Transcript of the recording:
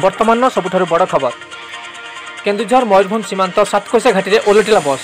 বর্তমান সবুঠ বড় খবর কেন্দুঝর ময়ূরভঞ্জ সীমান্ত সাতকোশিয়া ঘাটি ওলটিলা বস